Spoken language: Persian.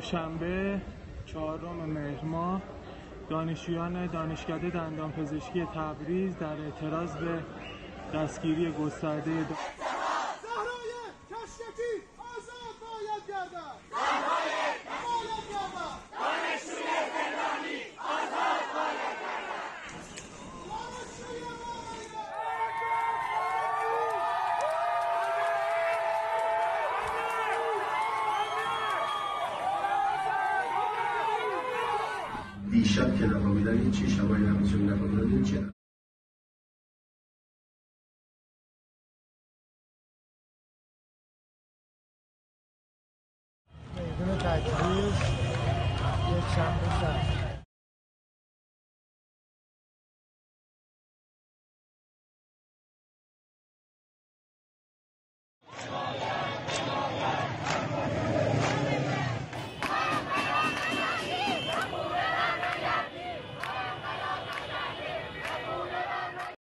شنبه چهارم مهر ماه دانشجویان دانشکده دندان پزشکی تبریز در اعتراض به دستگیری گسترده زهرای دیشب که نخوابیدن هیچی شبای نمی‌تونی نخوابیدن میدون تجویز یک شنبه شب.